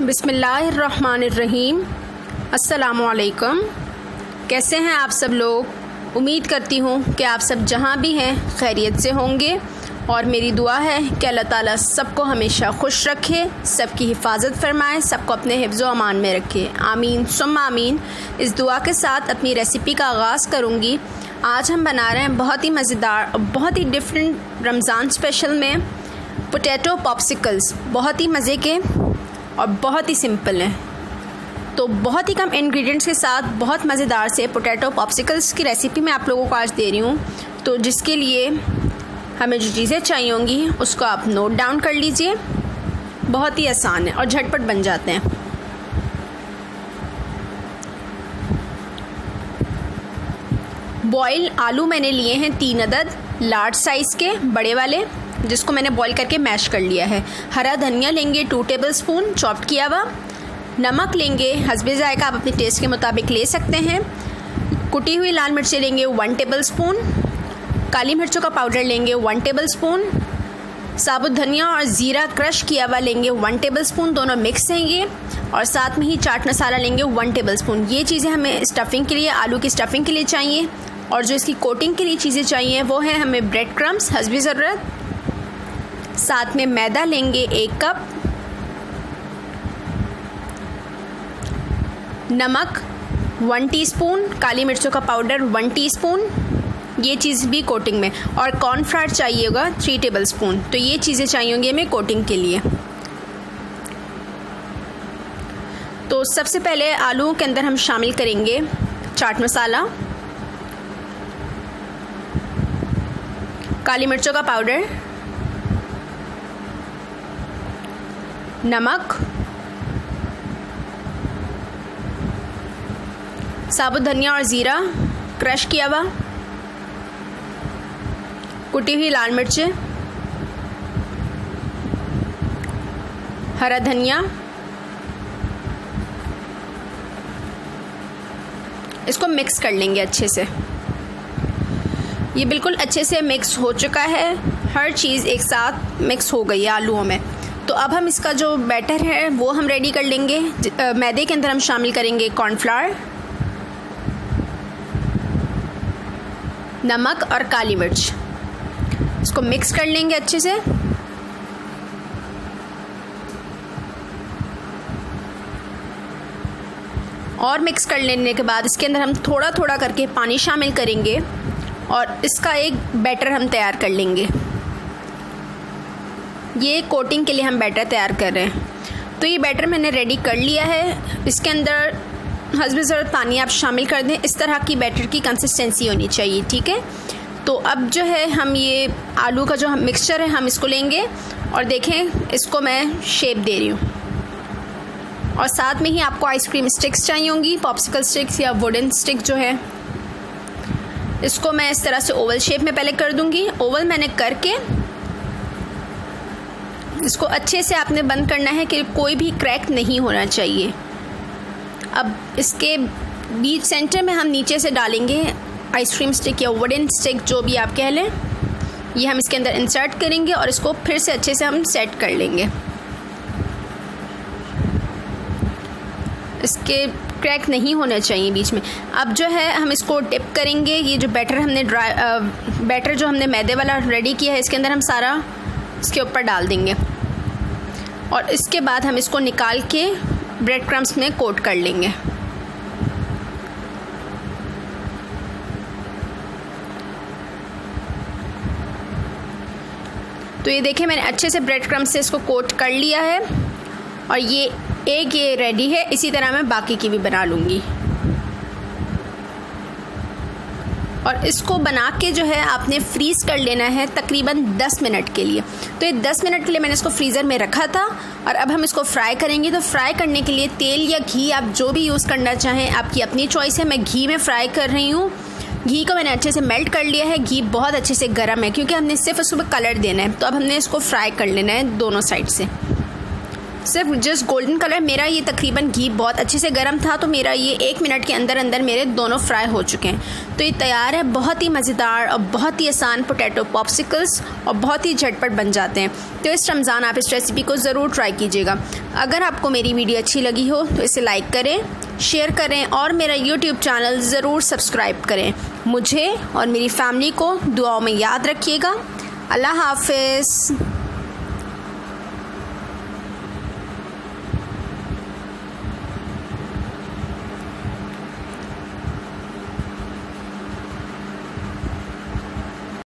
बिसमीम असलकम कैसे हैं आप सब लोग? उम्मीद करती हूँ कि आप सब जहाँ भी हैं, खैरियत से होंगे। और मेरी दुआ है कि अल्लाह ताला सबको हमेशा खुश रखे, सबकी हिफाजत फरमाए, सबको अपने हिफ्ज़ अमान में रखे। आमीन सुम आमीन। इस दुआ के साथ अपनी रेसिपी का आगाज़ करूँगी। आज हम बना रहे हैं बहुत ही मज़ेदार बहुत ही डिफरेंट रमज़ान स्पेशल में पोटैटो पॉप्सिकल्स बहुत ही मज़े के और बहुत ही सिंपल हैं। तो बहुत ही कम इंग्रेडिएंट्स के साथ बहुत मज़ेदार से पोटैटो पॉप्सिकल्स की रेसिपी मैं आप लोगों को आज दे रही हूँ। तो जिसके लिए हमें जो चीज़ें चाहिए होंगी, उसको आप नोट डाउन कर लीजिए। बहुत ही आसान है और झटपट बन जाते हैं। बॉयल आलू मैंने लिए हैं तीन अदद लार्ज साइज़ के, बड़े वाले। जिसको मैंने बॉईल करके मैश कर लिया है। हरा धनिया लेंगे टू टेबल स्पून चॉप्ड किया हुआ। नमक लेंगे, हसबे जायका, आप अपने टेस्ट के मुताबिक ले सकते हैं। कुटी हुई लाल मिर्चें लेंगे वन टेबल स्पून काली मिर्चों का पाउडर लेंगे वन टेबल स्पून साबुत धनिया और ज़ीरा क्रश किया हुआ लेंगे वन टेबल स्पून दोनों मिक्स रहेंगे और साथ में ही चाट मसाला लेंगे वन टेबल स्पून ये चीज़ें हमें स्टफिंग के लिए, आलू की स्टफिंग के लिए चाहिए। और जो इसकी कोटिंग के लिए चीज़ें चाहिए, वो है हमें ब्रेड क्रम्स हसबी ज़रूरत। साथ में मैदा लेंगे एक कप। नमक वन टीस्पून, काली मिर्चों का पाउडर वन टीस्पून। ये चीज़ भी कोटिंग में। और कॉर्नफ्लावर चाहिएगा थ्री टेबल स्पून तो ये चीज़ें चाहिए होंगी हमें कोटिंग के लिए। तो सबसे पहले आलू के अंदर हम शामिल करेंगे चाट मसाला। काली मिर्चों का पाउडर। नमक, साबुत धनिया और ज़ीरा, क्रश किया हुआ, कुटी हुई लाल मिर्चें, हरा धनिया, इसको मिक्स कर लेंगे अच्छे से। ये बिल्कुल अच्छे से मिक्स हो चुका है। हर चीज़ एक साथ मिक्स हो गई है आलूओं में। तो अब हम इसका जो बैटर है, वो हम रेडी कर लेंगे। मैदे के अंदर हम शामिल करेंगे कॉर्नफ्लावर नमक और काली मिर्च। इसको मिक्स कर लेंगे अच्छे से। और मिक्स कर लेने के बाद इसके अंदर हम थोड़ा थोड़ा करके पानी शामिल करेंगे और इसका एक बैटर हम तैयार कर लेंगे। ये कोटिंग के लिए हम बैटर तैयार कर रहे हैं। तो ये बैटर मैंने रेडी कर लिया है। इसके अंदर हसब ज़रूरत पानी आप शामिल कर दें। इस तरह की बैटर की कंसिस्टेंसी होनी चाहिए, ठीक है? तो अब जो है हम ये आलू का जो हम मिक्सचर है, हम इसको लेंगे और देखें, इसको मैं शेप दे रही हूँ। और साथ में ही आपको आइसक्रीम स्टिक्स चाहिए होंगी पॉप्सिकल स्टिक्स या वुडन स्टिक जो है। इसको मैं इस तरह से ओवल शेप में पहले कर दूँगी। ओवल मैंने करके इसको अच्छे से आपने बंद करना है कि कोई भी क्रैक नहीं होना चाहिए। अब इसके बीच सेंटर में हम नीचे से डालेंगे आइसक्रीम स्टिक या वुडन स्टिक, जो भी आप कह लें। ये हम इसके अंदर इंसर्ट करेंगे और इसको फिर से अच्छे से हम सेट कर लेंगे। इसके क्रैक नहीं होना चाहिए बीच में। अब जो है, हम इसको टिप करेंगे। ये जो बैटर हमने ड्राई बैटर जो हमने मैदे वाला रेडी किया है, इसके अंदर हम सारा इसके ऊपर डाल देंगे। और इसके बाद हम इसको निकाल के ब्रेड क्रम्स में कोट कर लेंगे। तो ये देखें मैंने अच्छे से ब्रेड क्रम्स से इसको कोट कर लिया है। और ये, एक ये रेडी है। इसी तरह मैं बाकी की भी बना लूँगी। और इसको बना के जो है आपने फ्रीज़ कर लेना है तकरीबन 10 मिनट के लिए। तो ये 10 मिनट के लिए मैंने इसको फ्रीज़र में रखा था और अब हम इसको फ्राई करेंगे। तो फ्राई करने के लिए तेल या घी आप जो भी यूज़ करना चाहें, आपकी अपनी चॉइस है। मैं घी में फ्राई कर रही हूँ। घी को मैंने अच्छे से मेल्ट कर लिया है। घी बहुत अच्छे से गर्म है, क्योंकि हमने सिर्फ़ उसको कलर देना है। तो अब हमने इसको फ्राई कर लेना है दोनों साइड से। सिर्फ़ जस्ट गोल्डन कलर मेरा ये तकरीबन घी बहुत अच्छे से गर्म था तो मेरा ये एक मिनट के अंदर अंदर मेरे दोनों फ्राई हो चुके हैं। तो ये तैयार है, बहुत ही मज़ेदार और बहुत ही आसान पोटैटो पॉप्सिकल्स और बहुत ही झटपट बन जाते हैं। तो इस रमज़ान आप इस रेसिपी को ज़रूर ट्राई कीजिएगा। अगर आपको मेरी वीडियो अच्छी लगी हो तो इसे लाइक करें शेयर करें और मेरा यूट्यूब चैनल ज़रूर सब्सक्राइब करें। मुझे और मेरी फैमिली को दुआओं में याद रखिएगा। अल्लाह हाफिज़।